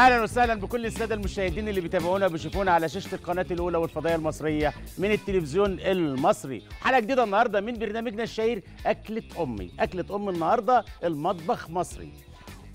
أهلا وسهلا بكل السادة المشاهدين اللي بيتابعونا وبيشوفونا على شاشة القناة الأولى والفضائية المصرية من التلفزيون المصري. حلقة جديدة النهارده من برنامجنا الشهير أكلة أمي. أكلة أمي النهارده المطبخ مصري.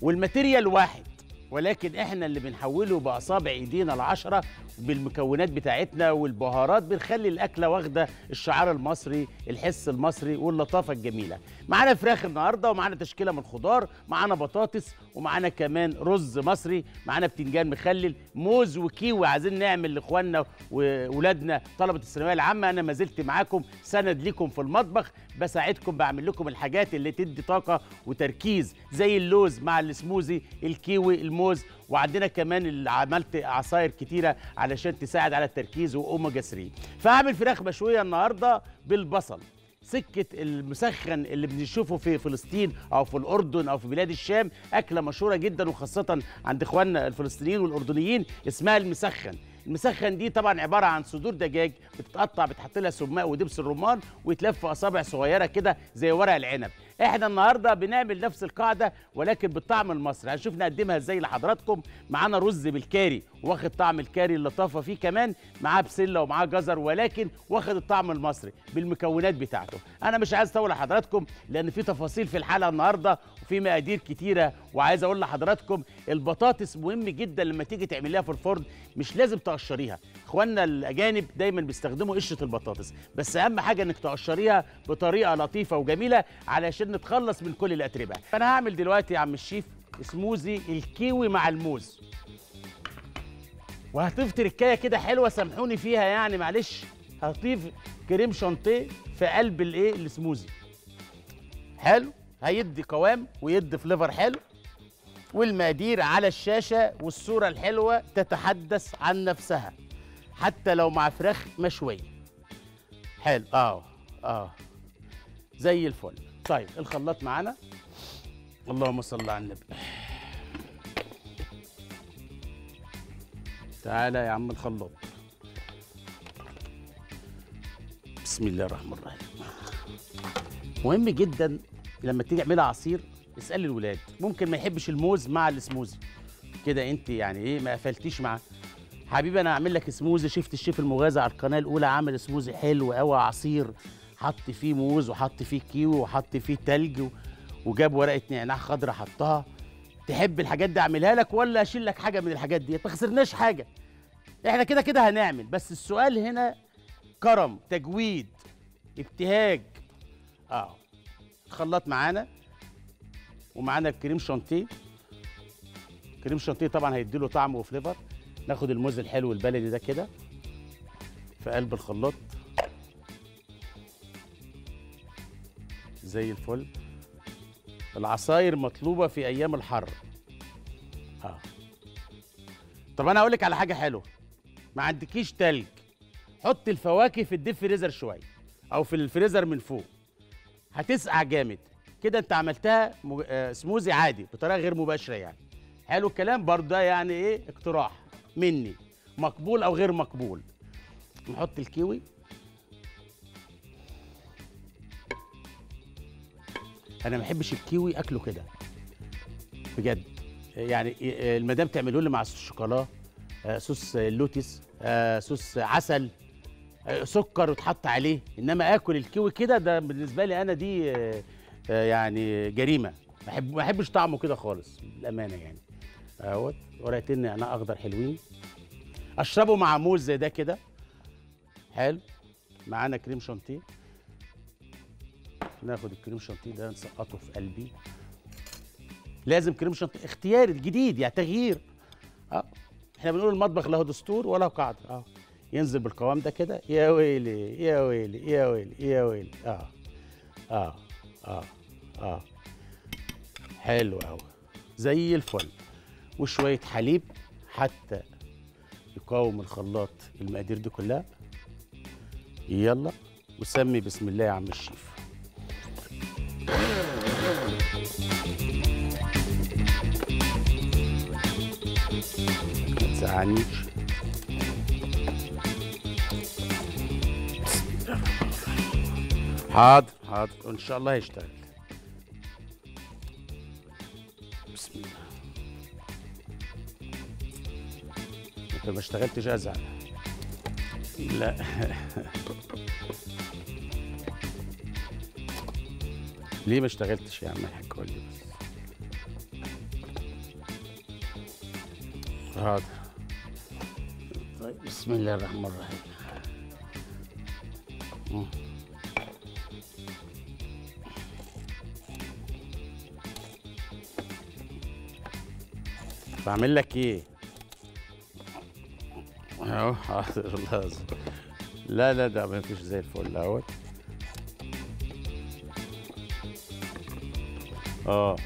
وال material واحد. ولكن إحنا اللي بنحوله باصابع ايدينا العشرة بالمكونات بتاعتنا والبهارات بنخلي الأكلة واخدة الشعار المصري الحس المصري واللطافة الجميلة. معانا فراخ النهارده ومعانا تشكيلة من الخضار معانا بطاطس ومعانا كمان رز مصري معانا بتنجان مخلل موز وكيوي عايزين نعمل لإخواننا واولادنا طلبة الثانوية العامة. أنا ما زلت معاكم سند ليكم في المطبخ. بساعدكم بعمل لكم الحاجات اللي تدي طاقة وتركيز زي اللوز مع السموزي الكيوي الموز وعندنا كمان اللي عملت عصاير كتيرة علشان تساعد على التركيز واوميجا 3 فهعمل فراخ مشوية النهارده بالبصل. سكة المسخن اللي بنشوفه في فلسطين أو في الأردن أو في بلاد الشام أكلة مشهورة جدا وخاصة عند إخواننا الفلسطينيين والأردنيين اسمها المسخن. المسخن دي طبعا عبارة عن صدور دجاج بتتقطع بتحط لها سماق ودبس الرمان ويتلف أصابع صغيرة كده زي ورق العنب. إحنا النهارده بنعمل نفس القاعده ولكن بالطعم المصري. هنشوف نقدمها إزاي لحضراتكم. معانا رز بالكاري واخد طعم الكاري اللطافه فيه كمان معاه بسله ومعاه جزر ولكن واخد الطعم المصري بالمكونات بتاعته. أنا مش عايز اطول لحضراتكم لأن في تفاصيل في الحلقة النهارده وفي مقادير كتيره وعايز أقول لحضراتكم البطاطس مهم جدا لما تيجي تعمليها في الفرن مش لازم تقشريها. اخواننا الاجانب دايما بيستخدموا قشرة البطاطس بس أهم حاجة إنك تقشريها بطريقة لطيفة وجميلة علشان نتخلص من كل الأتربة. فأنا هعمل دلوقتي يا عم الشيف سموزي الكيوي مع الموز. وهضيف تركايه كده حلوة سامحوني فيها يعني معلش. هضيف كريم شانتيه في قلب الإيه؟ السموزي. حلو؟ هيدي قوام ويدي فليفر حلو. والمقادير على الشاشة والصورة الحلوة تتحدث عن نفسها. حتى لو مع فراخ مشوية. حلو. آه آه. زي الفل. طيب الخلاط معانا. اللهم صل على النبي. تعالى يا عم الخلاط. بسم الله الرحمن الرحيم. مهم جدا لما تيجي تعملها عصير اسأل الولاد. ممكن ما يحبش الموز مع السموزي. كده انت يعني إيه ما قفلتيش معاه. حبيبي أنا هعمل لك سموزي. شفت الشيف المغازي على القناة الأولى عامل سموزي حلو قوي عصير. حط فيه موز وحط فيه كيوي وحط فيه تلج. وجاب ورقة نعناع خضراء حطها. تحب الحاجات دي أعملها لك ولا أشيل لك حاجة من الحاجات دي؟ ما خسرناش حاجة. إحنا كده كده هنعمل. بس السؤال هنا كرم تجويد ابتهاج. آه. خلاط معانا. ومعانا الكريم شانتيه. كريم شانتيه طبعا هيديله طعم وفليفر ناخد الموز الحلو البلدي ده كده في قلب الخلاط. زي الفل. العصاير مطلوبة في أيام الحر. آه. طب أنا هقول لك على حاجة حلوة. ما عندكيش تلج. حط الفواكه في الديب فريزر شوية أو في الفريزر من فوق. هتسقع جامد. كده أنت عملتها مج... آه سموزي عادي بطريقة غير مباشرة يعني. حلو الكلام. برضه ده يعني إيه؟ اقتراح مني. مقبول أو غير مقبول. نحط الكيوي. أنا ما بحبش الكيوي أكله كده. بجد. يعني المدام تعمله لي مع صوص شوكولا آه صوص اللوتس آه صوص عسل آه سكر وتحط عليه. إنما آكل الكيوي كده ده بالنسبة لي أنا دي يعني جريمة. بحب ما بحبش طعمه كده خالص للأمانة يعني. أهوت. ورقتين نعناع أخضر حلوين. أشربه مع موز زي ده كده. حلو. معانا كريم شانتيه. ناخد الكريم شانتيه ده نسقطه في قلبي. لازم كريم شانتيه اختياري جديد يعني تغيير. آه. إحنا بنقول المطبخ له دستور وله قاعدة. آه. ينزل بالقوام ده كده يا ويلي يا ويلي يا ويلي يا ويلي. آه. آه. آه. آه. حلو قوي زي الفل. وشوية حليب حتى يقاوم الخلاط المقادير دي كلها. يلا. وسمي بسم الله يا عم الشيف. تزعلنيش حاضر حاضر ان شاء الله هيشتغل بسم الله ما اشتغلتش ازعل لا ليه ما اشتغلتش يا عم الحاج؟ قول لي بس. حاضر. طيب بسم الله الرحمن الرحيم. بعمل لك إيه؟ اهو حاضر الله. لا لا ده ما فيش زي الفل اهوت. آه.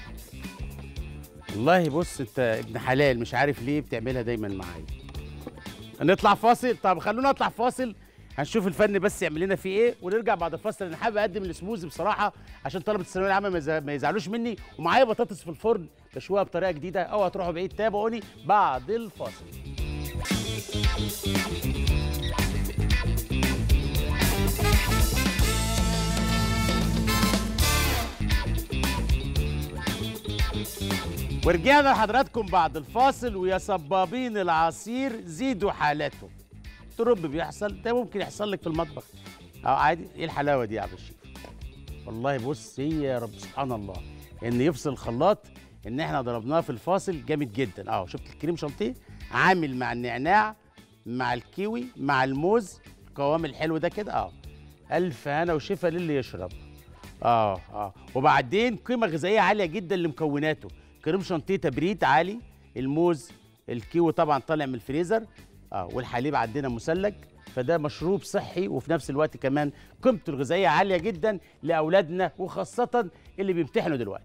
والله بص انت ابن حلال مش عارف ليه بتعملها دايما معايا. نطلع فاصل؟ طب خلونا نطلع فاصل هنشوف الفن بس يعمل لنا فيه إيه ونرجع بعد الفاصل. أنا حابب اقدم السموزي بصراحة عشان طلبة الثانوية العامة ما يزع- ما يزعلوش مني ومعايا بطاطس في الفرن بشويها بطريقة جديدة. أو هتروحوا بعيد تابعوني بعد الفاصل. ورجعنا لحضراتكم بعد الفاصل ويا صبابين العصير زيدوا حالته ترب بيحصل ده ممكن يحصل لك في المطبخ. آه عادي إيه الحلاوة دي يا عبد الشيف؟ والله بص هي يا رب سبحان الله إن يفصل الخلاط إن إحنا ضربناه في الفاصل جامد جدا. آه شفت الكريم شانتيه؟ عامل مع النعناع مع الكيوي مع الموز القوام الحلو ده كده. آه ألف هنا وشفا للي يشرب. أه أه. وبعدين قيمة غذائية عالية جدا لمكوناته. كريم شانتيه تبريد عالي الموز الكيوي طبعا طالع من الفريزر آه والحليب عندنا مثلج فده مشروب صحي وفي نفس الوقت كمان قيمته الغذائية عالية جدا لأولادنا وخاصة اللي بيمتحنوا دلوقتي.